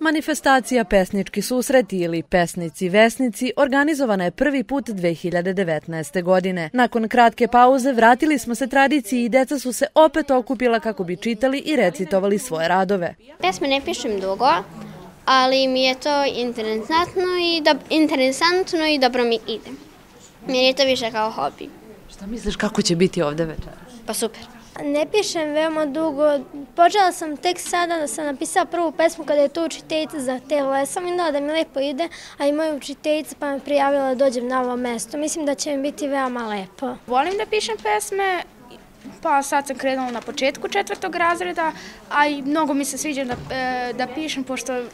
Manifestacija Pesnički susreti ili Pesnici Vesnici organizovana je prvi put 2019. godine. Nakon kratke pauze vratili smo se tradiciji i deca su se opet okupila kako bi čitali i recitovali svoje radove. Pesme ne pišem dugo, ali mi je to interesantno i, do, interesantno i dobro mi ide. Meni je to više kao hobi. Šta misliš kako će biti ovde večeras? Pa super. Ne pišem veoma dugo. Počela sam tek sada da sam napisala prvu pesmu kada je tu učiteljica za te lesam i da mi lepo ide, a i moja učiteljica pa me prijavila da dođem na ovo mesto. Mislim da će mi biti veoma lepo. Volim da pišem pesme Pa sad sam krenula na početku četvrtog razreda, a i mnogo mi se sviđa da, e, da pišem, pošto e,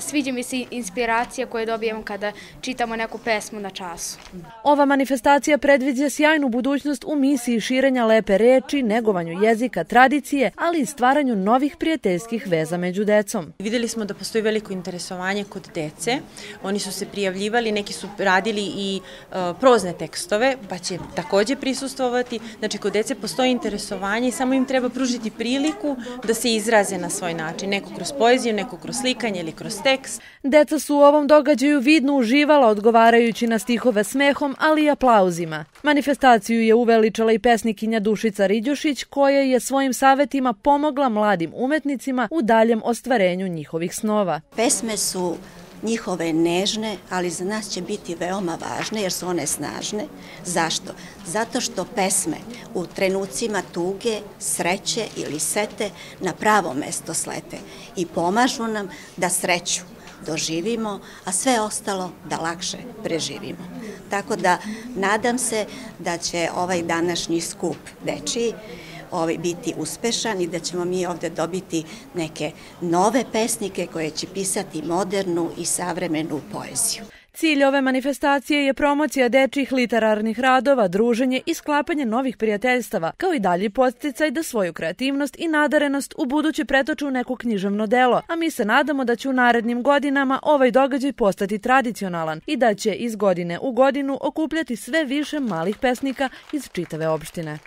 sviđa mi se inspiracija koje dobijemo kada čitamo neku pesmu na času. Ova manifestacija predviđa sjajnu budućnost u misiji širenja lepe reči, negovanju jezika, tradicije, ali i stvaranju novih prijateljskih veza među decom. Videli smo da postoji veliko interesovanje kod dece. Oni su se prijavljivali, neki su radili i uh, prozne tekstove, pa će takođe prisustovati. Znači, kod dece postoji interesovanje i samo im treba pružiti priliku da se izraze na svoj način, neko kroz poeziju, neko kroz slikanje ili kroz tekst. Deca su u ovom događaju vidno uživala odgovarajući na stihove smehom, ali i aplauzima. Manifestaciju je uveličala i pesnikinja Dušica Ridjošić, koja je svojim savetima pomogla mladim umetnicima u daljem ostvarenju njihovih snova. Pesme su njihove nežne, ali za nas će biti veoma važne jer su one snažne. Zašto? Zato što pesme u trenucima tuge, sreće ili sete na pravo mesto slete i pomažu nam da sreću doživimo, a sve ostalo da lakše preživimo. Tako da nadam se da će ovaj današnji skup dečiji ovaj, biti uspešan i da ćemo mi ovde dobiti neke nove pesnike koje će pisati modernu i savremenu poeziju. Cilj ove manifestacije je promocija dečjih literarnih radova, druženje i sklapanje novih prijateljstava, kao i dalji posticaj da svoju kreativnost i nadarenost u buduće pretoču u neko književno delo, a mi se nadamo da će u narednim godinama ovaj događaj postati tradicionalan i da će iz godine u godinu okupljati sve više malih pesnika iz čitave opštine.